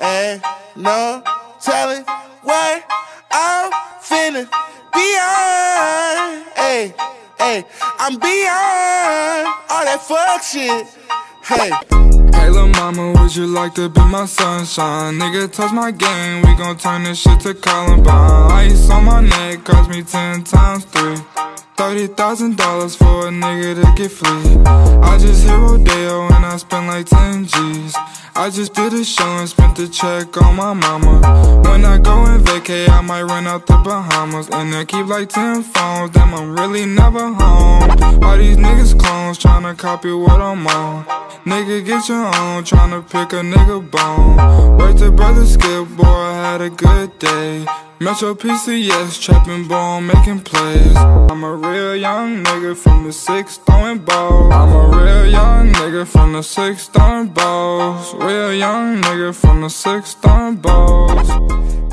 Ain't no telling what I'm finna beyond. Hey, hey, I'm beyond all that fuck shit. Hey. Hey lil' mama, would you like to be my sunshine? Nigga, touch my game, we gon' turn this shit to Columbine Ice on my neck, cost me ten times three Thirty thousand dollars for a nigga to get free I just hit Rodeo and I spent like ten G's I just did a show and spent the check on my mama. When I go and vacay, I might run out the Bahamas. And I keep like ten phones, damn I'm really never home. All these niggas clones tryna copy what I'm on. Nigga get your own, tryna pick a nigga bone. Wait to brother Skip, boy I had a good day. Metro PCS, trapping ball, making plays. I'm a real young nigga from the six throwing balls nigga from the six dime balls. We a young nigga from the six dime balls.